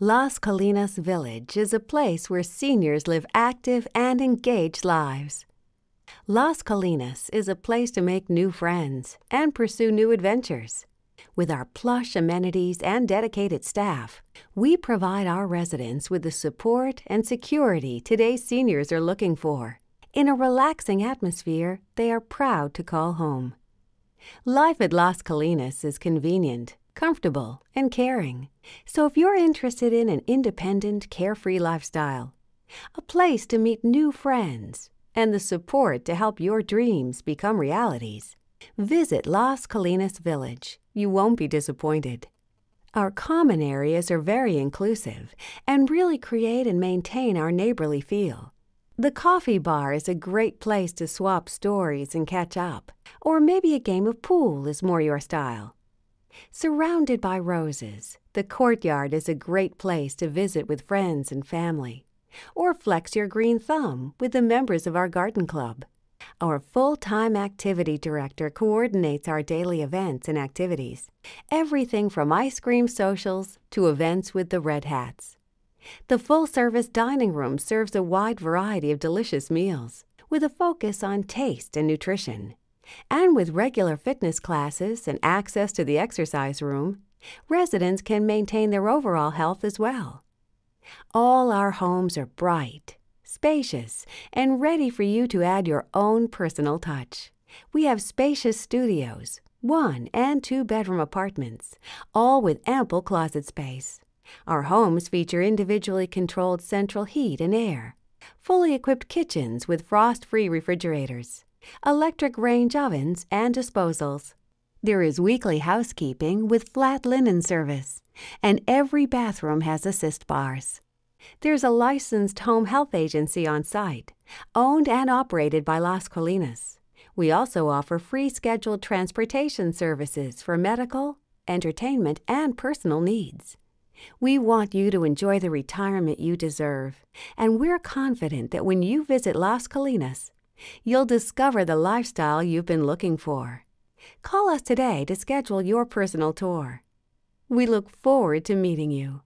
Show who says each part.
Speaker 1: Las Colinas Village is a place where seniors live active and engaged lives. Las Colinas is a place to make new friends and pursue new adventures. With our plush amenities and dedicated staff, we provide our residents with the support and security today's seniors are looking for in a relaxing atmosphere they are proud to call home. Life at Las Colinas is convenient, comfortable, and caring. So if you're interested in an independent, carefree lifestyle, a place to meet new friends, and the support to help your dreams become realities, visit Las Colinas Village. You won't be disappointed. Our common areas are very inclusive and really create and maintain our neighborly feel. The coffee bar is a great place to swap stories and catch up, or maybe a game of pool is more your style. Surrounded by roses, the courtyard is a great place to visit with friends and family, or flex your green thumb with the members of our garden club. Our full time activity director coordinates our daily events and activities, everything from ice cream socials to events with the Red Hats. The full service dining room serves a wide variety of delicious meals with a focus on taste and nutrition. And with regular fitness classes and access to the exercise room, residents can maintain their overall health as well. All our homes are bright, spacious, and ready for you to add your own personal touch. We have spacious studios, one and two bedroom apartments, all with ample closet space. Our homes feature individually controlled central heat and air, fully equipped kitchens with frost free refrigerators, electric range ovens, and disposals. There is weekly housekeeping with flat linen service, and every bathroom has assist bars. There's a licensed home health agency on site, owned and operated by Las Colinas. We also offer free scheduled transportation services for medical, entertainment, and personal needs. We want you to enjoy the retirement you deserve, and we're confident that when you visit Las Colinas, you'll discover the lifestyle you've been looking for. Call us today to schedule your personal tour. We look forward to meeting you.